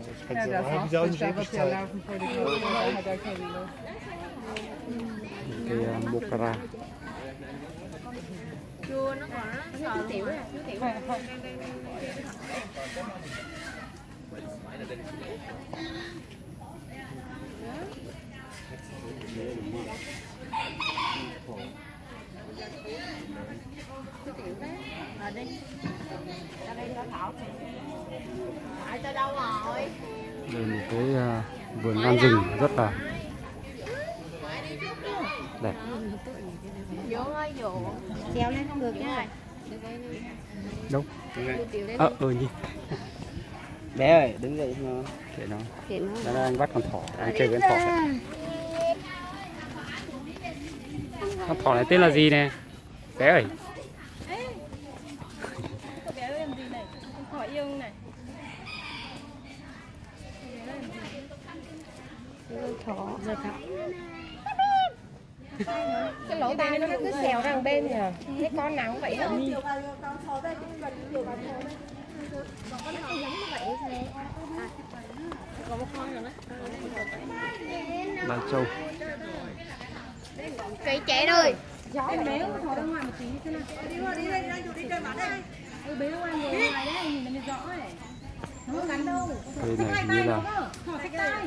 Ich ja, das auch. Ja, ich muss ja laufen vor nó còn nó sợ à, chú tiểu. Vườn lan rừng rất là đẹp. Treo lên không được nha. Đâu? Ờ ừ nhìn. Bé ơi đứng dậy nó. Kệ nó. Nó. Đang bắt con thỏ. Đang chơi với con thỏ con thỏ này tên là gì nè? Bé ơi bé ơi làm gì này con thỏ yêu này thỏ rồi thỏ cái lỗ tai nó cứ xèo ra bên nhỉ? Cái con nào cũng vậy hết lan châu. Cây trẻ ơi. Em bé nó thỏ ra ngoài một tí thế nào. Đi qua đi đây đang đi chơi bán đây. Ừ bé nó ăn ngồi ngoài đấy nhìn nó rõ ấy. Nó không gắn đâu cây này như là thỏ sách tay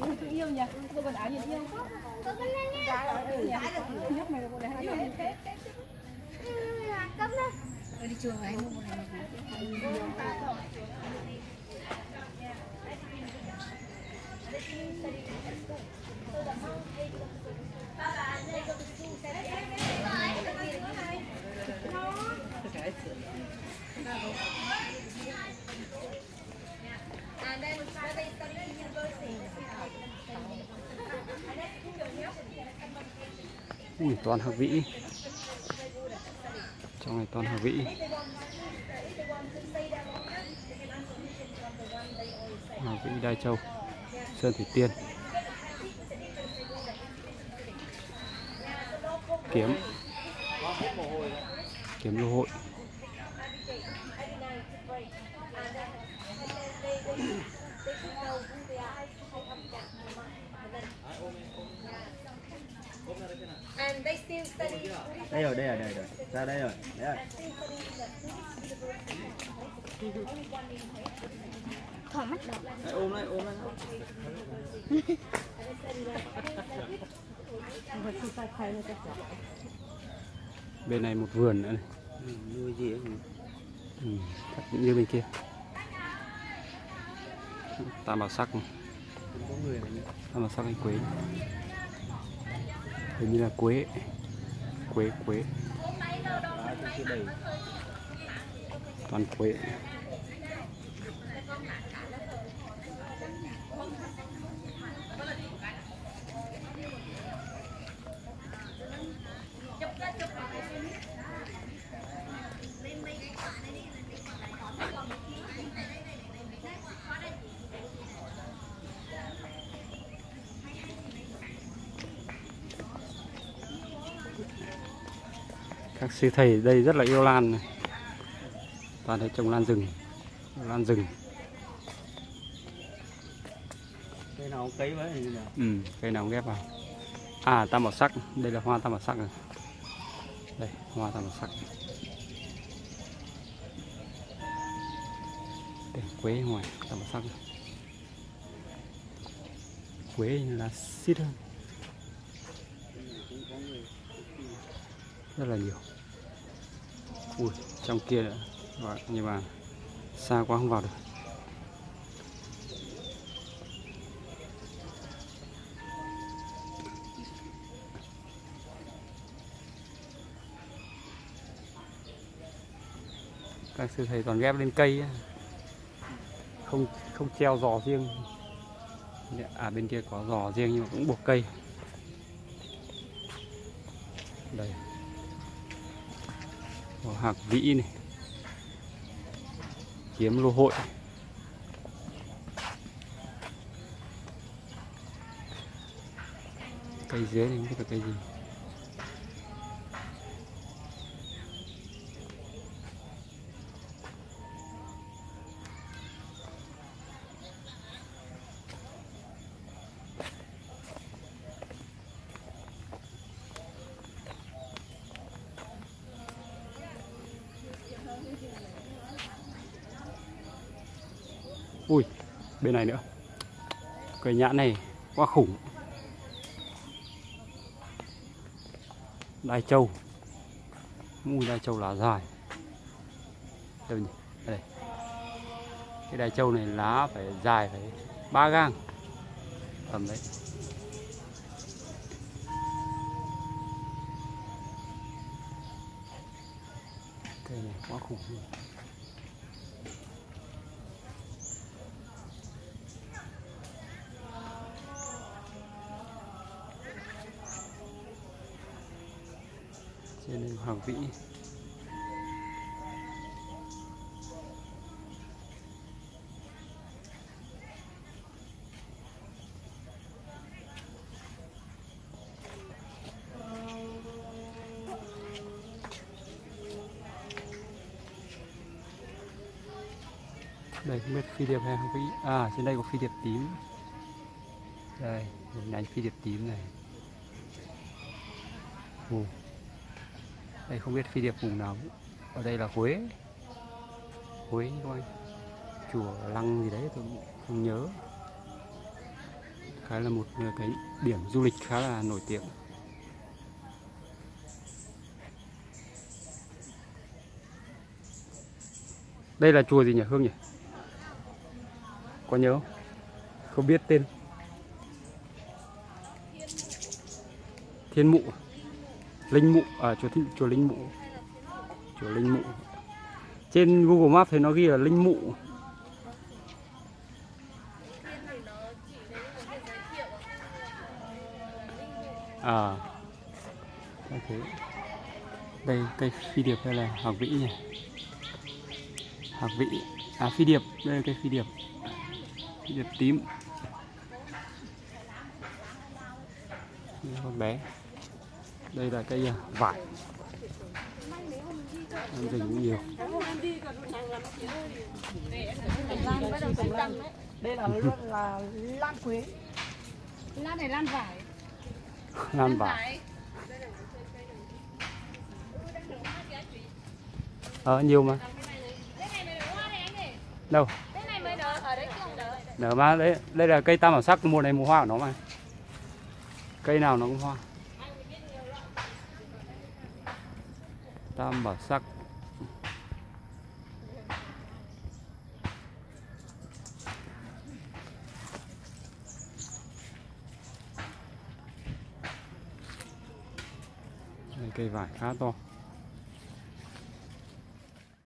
Tôi yêu nhỉ? Tôi còn áo nhiệt yêu. Tôi vẫn đang nghe. Nhắc mày là bộ này hai trăm. Cấm đấy. Đi trường này bộ này. Ui, toàn hạc vĩ. Trong này toàn hạc vĩ. Hạc vĩ, đai châu, sơn thủy tiên. Kiếm. Kiếm lô hội. Đây rồi đây rồi đây rồi. Ra đây rồi. Đấy rồi. Thỏ mắt Đấy, ôm lấy ôm lấy bên này một vườn nữa này. Ừ, nuôi gì ấy ừ, thật như bên kia. Tam bảo sắc này. tam bảo sắc hay quế. Hình như là quế quế quế. Toàn quế. Các sư thầy đây rất là yêu lan này. Toàn thấy trồng lan rừng lan rừng. Cây nào cấy với nào ừ, cây nào ghép vào. À tam bảo sắc. Đây là hoa tam bảo sắc này đây hoa tam bảo sắc. Đây quế ngoài tam bảo sắc. Quế là xít hơn rất là nhiều. Ui trong kia nữa Rồi, nhưng mà xa quá không vào được. Các sư thầy toàn ghép lên cây không không treo giò riêng. À bên kia có giò riêng nhưng mà cũng buộc cây. Đây có hạc vĩ này. Kiếm lô hội. Cây dưới này không biết là cây gì. Ui bên này nữa. Cây nhãn này quá khủng. Đai trâu mùi đai trâu lá dài. Đây, đây cái đai trâu này lá phải dài phải ba gang. Tầm đấy. Cây này quá khủng trên đây hoàng vĩ. Đây không biết phi điệp hay hoàng vĩ? À trên đây có phi điệp tím. Đây một nhánh phi điệp tím này. Ồ đây, không biết phi điệp vùng nào ở đây là Huế. Huế các anh chùa lăng gì đấy, tôi không nhớ. Khá là một cái điểm du lịch khá là nổi tiếng. Đây là chùa gì nhỉ, Hương nhỉ? Có nhớ không? Không biết tên. Thiên Mụ? À? Linh Mụ à chùa Thiên, chùa Linh Mụ. Chùa Linh Mụ. Trên Google Maps thì nó ghi là Linh Mụ. À. Thế đây cây phi điệp hay là hạc vĩ nhỉ? Hạc vĩ. À phi điệp. Đây là cây phi điệp. Phi điệp tím. Con bé đây là cây à, vải. Em dùng cũng nhiều. Đây là là lan quế. Lan này lan vải. lan vải. Ờ nhiều mà. Đâu? Nở mà đấy đây là cây tam bảo sắc mùa này mùa hoa của nó mà. Cây nào nó cũng hoa tam bảo sắc. Cây vải khá to.